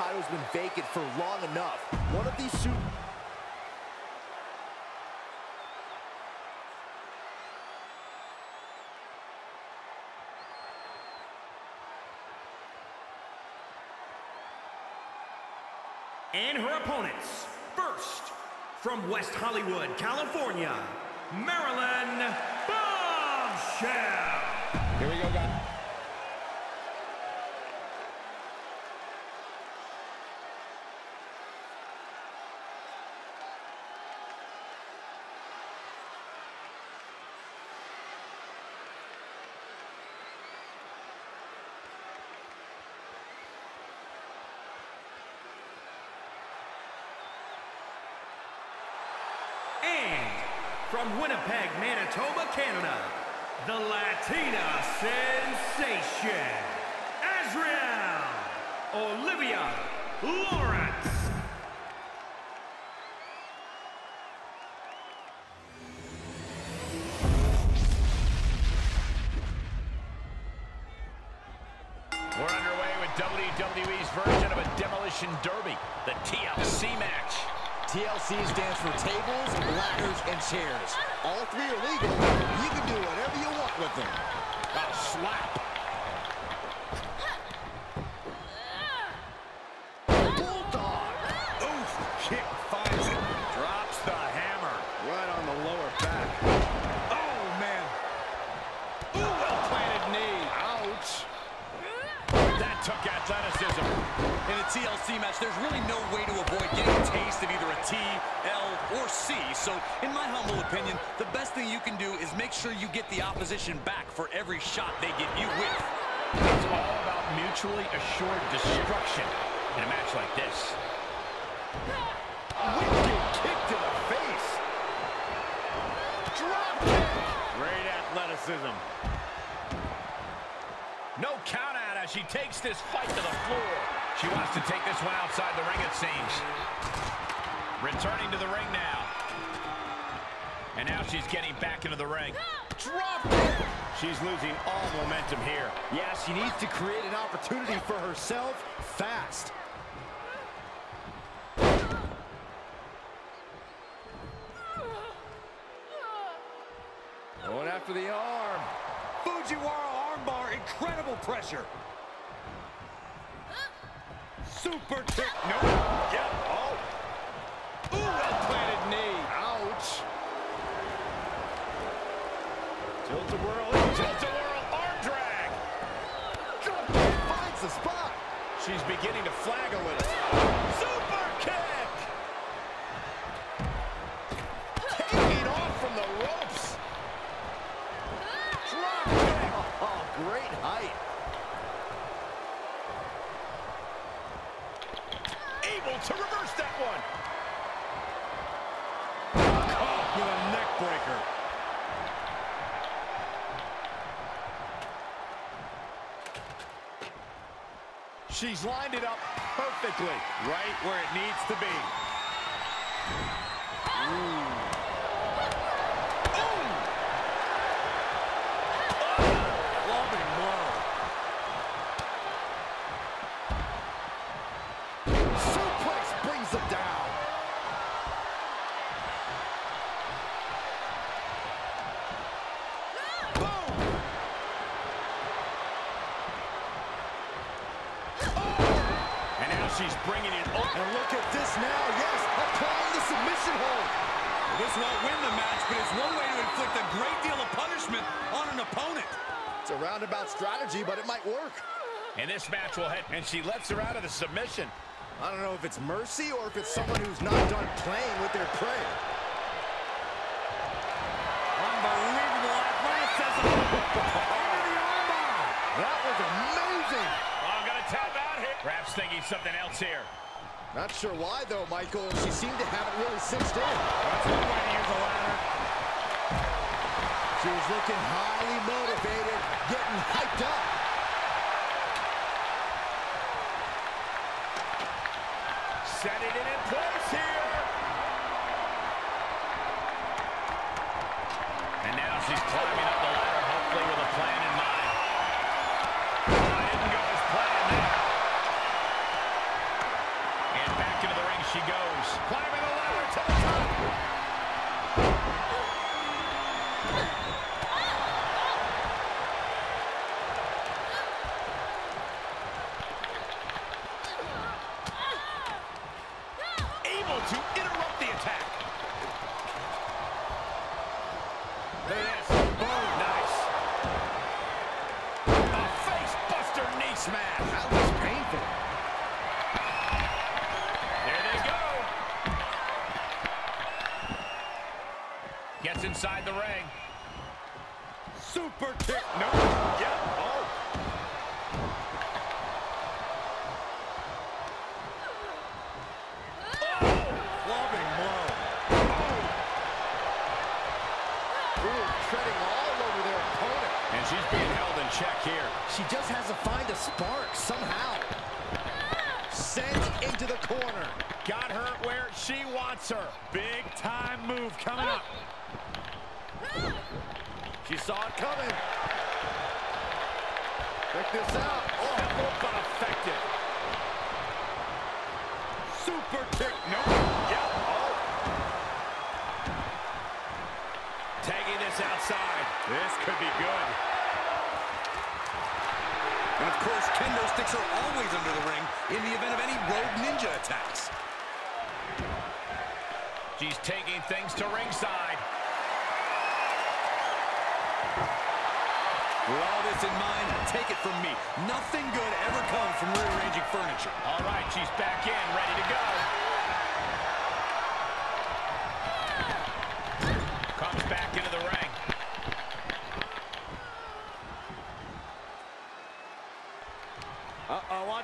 title's been vacant for long enough. One of these suit... And her opponents, first, from West Hollywood, California, Marilyn Bombshell. Here we go, guys. And from Winnipeg, Manitoba, Canada, the Latina sensation, Azrael Olivia Lawrence. We're underway with WWE's version of a Demolition Derby. TLC stands for tables, ladders, and chairs. All three are legal. You can do whatever you want with them. A slap. Bulldog! Oof. Kick finds it. Drops the hammer. Right on the lower back. Oh, man. Ooh, well-planted knee. Ouch. That took athleticism. In a TLC match, there's really no way to avoid getting a taste of either a T, L, or C. So, in my humble opinion, the best thing you can do is make sure you get the opposition back for every shot they get you with. It's all about mutually assured destruction in a match like this. Wicked kick to the face. Drop kick. Great athleticism. No count out as she takes this fight to the floor. She wants to take this one outside the ring, it seems. Returning to the ring now. And now she's getting back into the ring. Drop kick. She's losing all momentum here. Yeah, she needs to create an opportunity for herself fast. Going after the arm. Fujiwara armbar, incredible pressure. Super kick, no. Yep, oh. Ooh, well-planted knee. Ouch. Tilt-a-whirl, tilt-a-whirl, arm drag. Finds the spot. She's beginning to flag a little. Super kick! Taking off from the ropes. Drop kick! Oh, great height. Able to reverse that one. Caught with a neck breaker. She's lined it up perfectly. Right where it needs to be. Clubbing blow. Suplex brings them down. And now she's bringing it up. And look at this now. Yes, applying the submission hold. This won't win the match, but it's one way to inflict a great deal of punishment on an opponent. It's a roundabout strategy, but it might work. And this match will head, and she lets her out of the submission. I don't know if it's mercy or if it's someone who's not done playing with their prey. Unbelievable athleticism. Into the armbar. That was amazing. Oh, I'm gonna tap out here. Perhaps thinking something else here. Not sure why, though, Michael. She seemed to have it really cinched in. That's one way to use a ladder. She was looking highly motivated, getting hyped up. Setting it in place here. And now she's climbing up the ladder, hopefully with a plan in mind. Oh, it didn't go as planned there. she goes. Climbing the ladder to the top. Able to interrupt the attack. Look at this. Boom. Nice. A face buster knee smash. That was painful. There they go. Gets inside the ring. Super kick. No. Yep. Oh. Clubbing blow. Ooh, treading all over their opponent. And she's being held in check here. She just has to find a spark somehow. Sent into the corner. Got her where she wants her. Big time move coming up. She saw it coming. Check this out. Oh, Simple but. Super kick. No. Yep. Oh. Tagging this outside. This could be good. And of course, kendo sticks are always under the ring in the event of any rogue ninja attacks. She's taking things to ringside. With all this in mind, take it from me. Nothing good ever comes from rearranging furniture. All right, she's back in, ready to go. Comes back into the ring.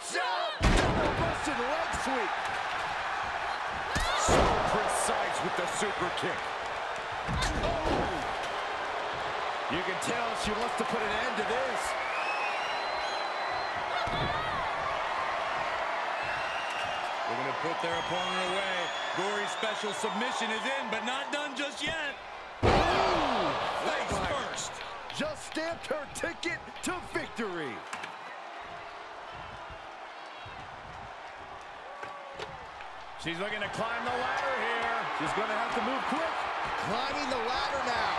Out! Double busted leg sweep. So precise with the super kick. Oh. You can tell she wants to put an end to this. They're going to put their opponent away. Gory's special submission is in, but not done just yet. Face first. Just stamped her ticket to victory. She's looking to climb the ladder here. She's going to have to move quick. Climbing the ladder now.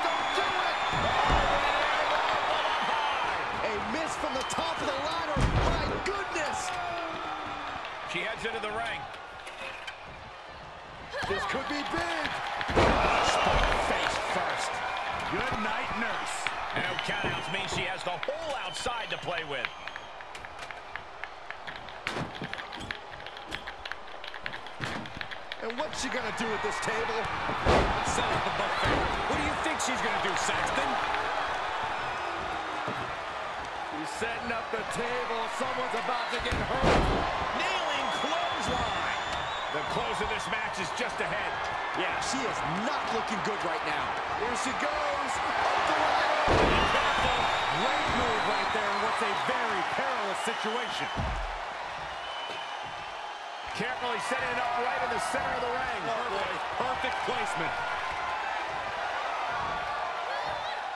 Don't do it! A miss from the top of the ladder. My goodness! She heads into the ring. This could be big. Face first. Good night, nurse. No countouts means she has the whole outside to play with. She gonna do at this table? Set up the buffet. What do you think she's going to do, Saxton? He's setting up the table. Someone's about to get hurt. Nailing clothesline. The close of this match is just ahead. Yeah, she is not looking good right now. Here she goes. Up the ladder. Great move right there in what's a very perilous situation. Carefully setting it up right in the center of the ring. Oh, perfect, perfect placement.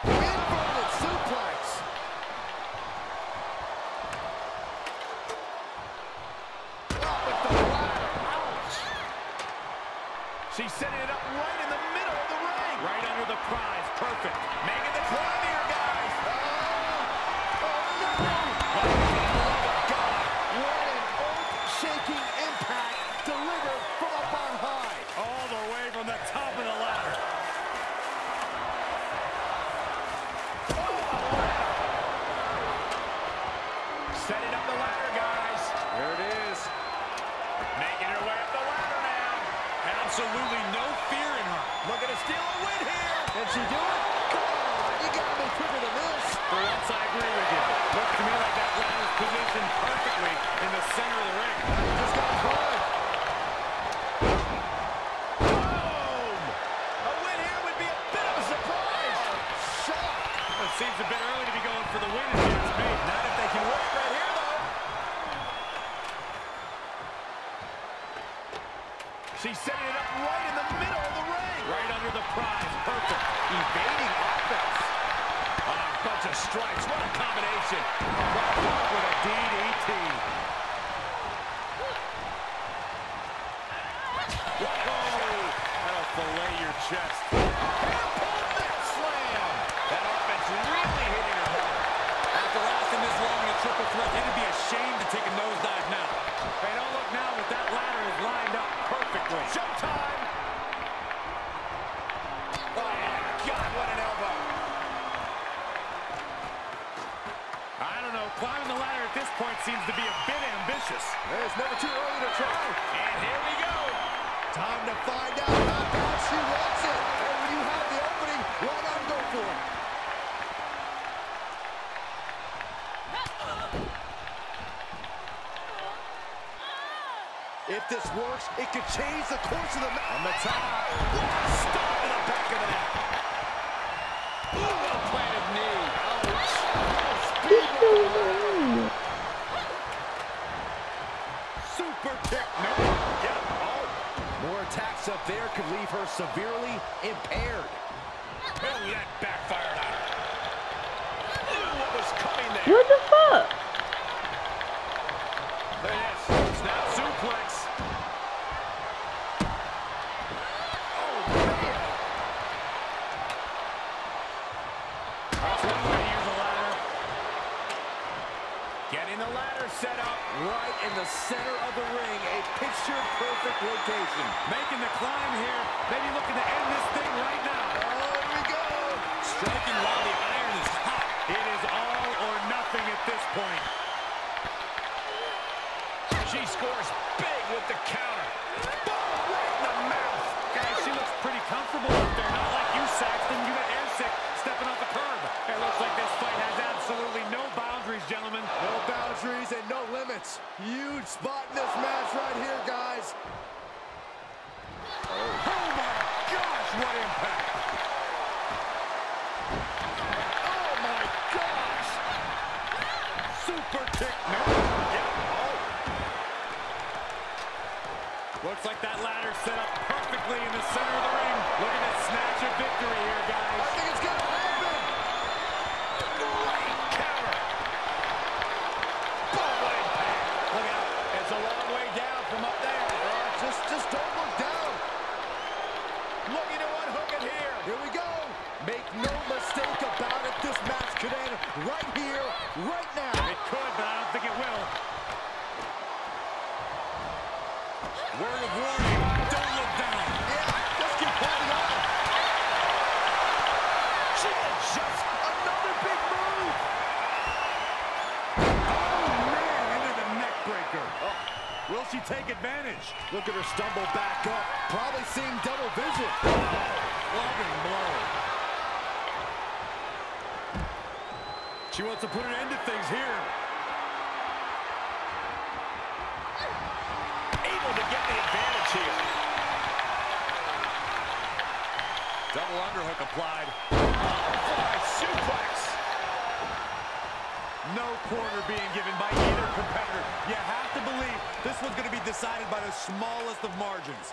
Inverted suplex. Up with the ladder. Ouch. She's setting it up right in the middle of the ring. Right under the prize. Perfect. Making Can she do it? Come on, you gotta be quicker than this. For once, I agree with you. Looks to me like that ladder's positioned perfectly in the center of the ring. Just got caught. Boom! A win here would be a bit of a surprise. Shock. It seems a bit early to be going for the win, if you me. Not if they can work right here, though. She's setting it up right in the middle of the ring. Right under the prize. Perfect evading offense. A bunch of strikes. What a combination. With a DDT. Whoa! That'll fillet your chest. Works, could change the course of the match. On the top. Stop to the back of the neck. Ooh, well planted knee. Super kick. No. Yeah. Oh. More attacks up there could leave her severely impaired. Oh, that backfired on her. Ooh, what was coming there? What the fuck? Look Right in the center of the ring, a picture-perfect location. Making the climb here. Maybe looking to end this thing right now. Oh, here we go. Striking while the iron is hot. It is all or nothing at this point. She scores big with the counter. Boom, right in the mouth. Guys, she looks pretty comfortable up there. Not like you, Saxton. You got air sick stepping off the curb. It looks like this fight has absolutely no boundaries, gentlemen. No boundaries and. Huge spot in this match right here, guys. Oh. oh my gosh, what impact! Oh my gosh! Super kick. No. Yeah. Oh. Looks like that ladder set up perfectly in the center of the ring. Looking to snatch a victory here, I guys. think it's gonna happen. Great counter. Boom, what impact. Look out. It's a long way down from up there. Uh, just, just don't look down. Looking to unhook it here. Here we go. Make no mistake about it. This match could end right here, right now. It could, but I don't think it will. Word of warning. Don't look down. Yeah, let's keep holding on. She adjusts. Another big move. Oh, man, into the neck breaker. Oh, will she take advantage? Look at her stumble back up. Probably seeing double vision. Loving blow. She wants to put an end to things here. Able to get the advantage here. Double underhook applied. Fly suplex. No corner being given by either competitor. You have to believe this one's going to be decided by the smallest of margins.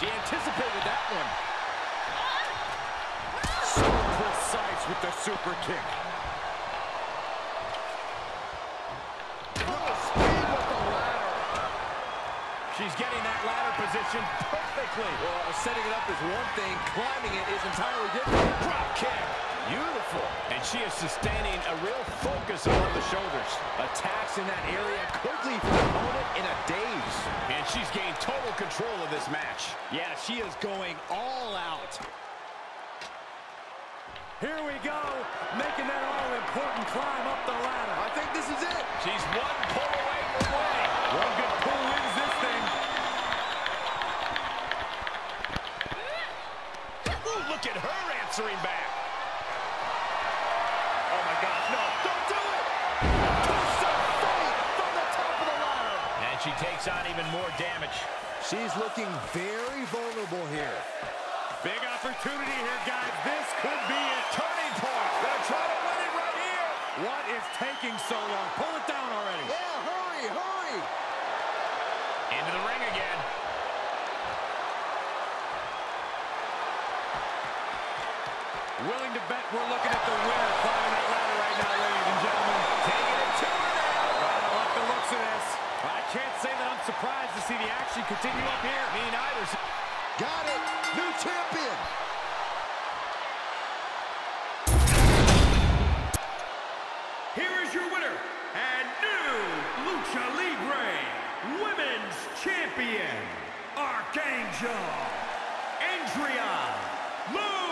She anticipated that one. So precise with the super kick. Full speed with the ladder. She's getting that ladder position perfectly. Well, setting it up is one thing. Climbing it is entirely different. Drop kick. Beautiful. And she is sustaining a real focus on the shoulders. Attacks in that area could leave her opponent in a daze. And she's gained total control of this match. Yeah, she is going all out. Here we go, making that all-important climb up the ladder. I think this is it. She's one pull away from winning. One good pull wins this thing. Ooh, look at her answering back. Takes on even more damage. She's looking very vulnerable here. Big opportunity here, guys. This could be a Turning point. Gonna try to win it right here. What is taking so long? Pull it down already. Yeah, hurry, hurry. Into the ring again. Willing to bet we're looking at the winner climbing that ladder right now, ladies and gentlemen. Taking it to her now. I don't like the looks of this. I can't say that I'm surprised to see the action continue up here. Me neither. Got it. New champion. Here is your winner and new Lucha Libre Women's champion, Archangel, Andrea Logan.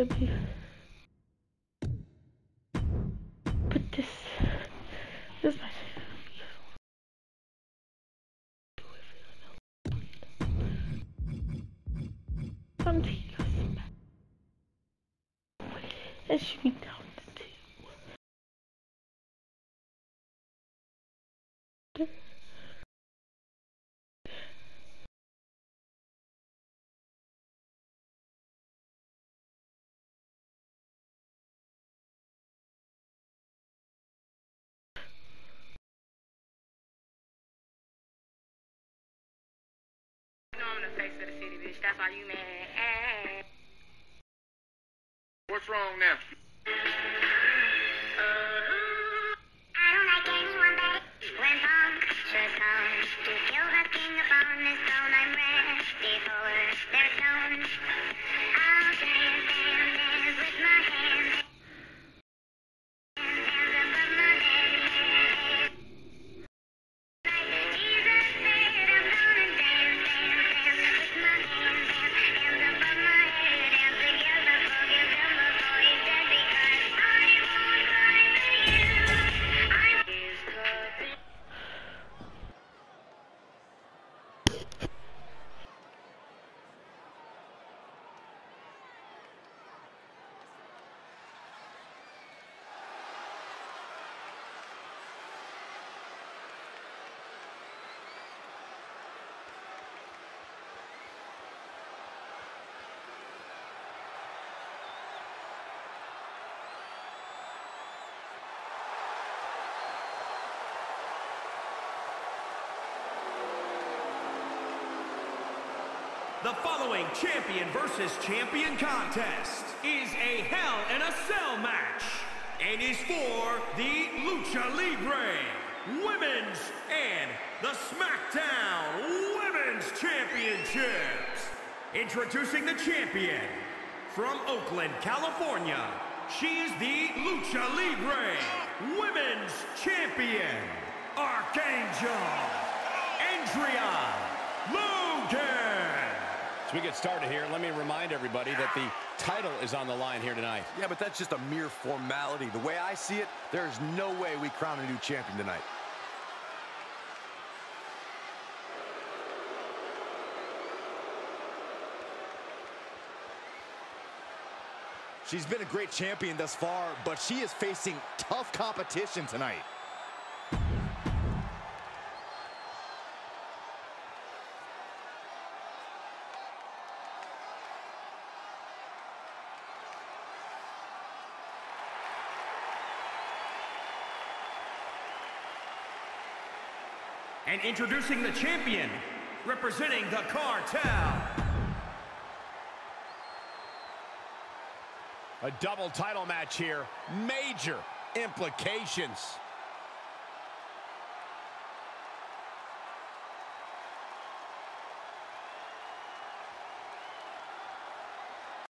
Me put this. This is my. I'm taking It should be down That's why you mad. What's wrong now? The following champion versus champion contest is a Hell in a Cell match and is for the Lucha Libre Women's and the SmackDown Women's Championships. Introducing the champion from Oakland, California. She is the Lucha Libre Women's Champion, Archangel Andrea Logan. As we get started here, let me remind everybody that the title is on the line here tonight. Yeah, but that's just a mere formality. The way I see it, there's no way we crown a new champion tonight. She's been a great champion thus far, but she is facing tough competition tonight. And introducing the champion, representing the cartel, A double title match here. Major implications.